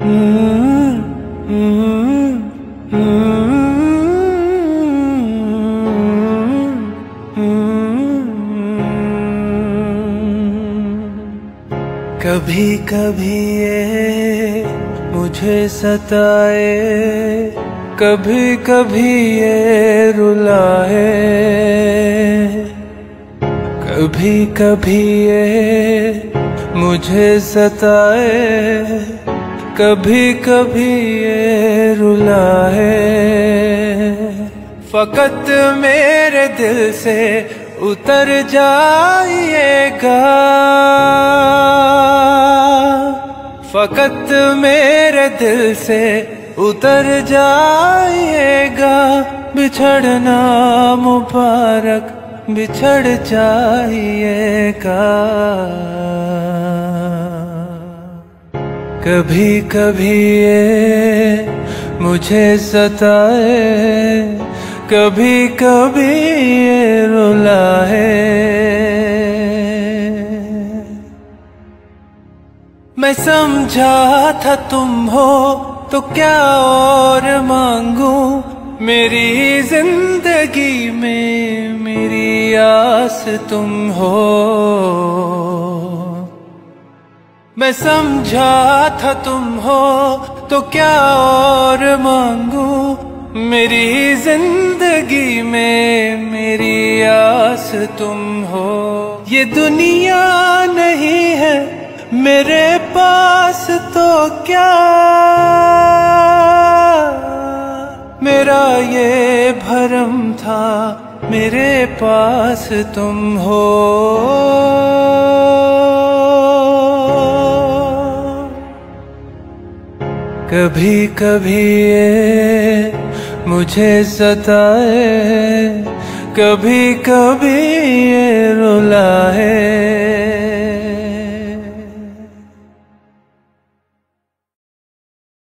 कभी कभी ये मुझे सताए कभी कभी ये रुलाए। कभी कभी ये मुझे सताए कभी कभी ये रुला है। फकत मेरे दिल से उतर जाइएगा। फकत मेरे दिल से उतर जाइएगा। बिछड़ना मुबारक, बिछड़ जाइएगा। कभी कभी ये मुझे सताए कभी कभी ये रुलाए। मैं समझा था तुम हो तो क्या और मांगू? मेरी ज़िंदगी में मेरी आस तुम हो। मैं समझा था तुम हो तो क्या और मांगू? मेरी ज़िंदगी में मेरी आस तुम हो। ये दुनिया नहीं है मेरे पास तो क्या? मेरा ये भरम था मेरे पास तुम हो। कभी कभी ये मुझे सताए कभी कभी ये रुलाए।